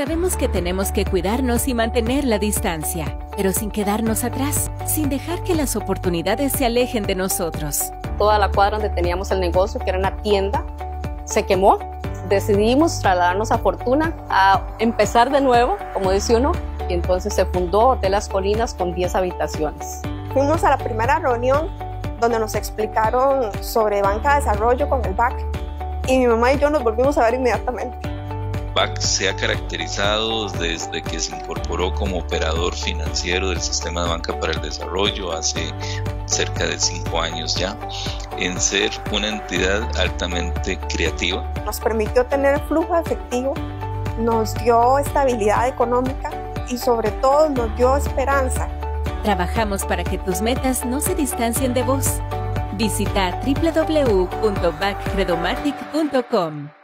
Sabemos que tenemos que cuidarnos y mantener la distancia, pero sin quedarnos atrás, sin dejar que las oportunidades se alejen de nosotros. Toda la cuadra donde teníamos el negocio, que era una tienda, se quemó. Decidimos trasladarnos a Fortuna, a empezar de nuevo, como dice uno, y entonces se fundó Hotel Las Colinas con 10 habitaciones. Fuimos a la primera reunión donde nos explicaron sobre banca de desarrollo con el BAC y mi mamá y yo nos volvimos a ver inmediatamente. BAC se ha caracterizado desde que se incorporó como operador financiero del sistema de banca para el desarrollo hace cerca de cinco años ya, en ser una entidad altamente creativa. Nos permitió tener flujo efectivo, nos dio estabilidad económica y sobre todo nos dio esperanza. Trabajamos para que tus metas no se distancien de vos. Visita www.backcredomatic.com.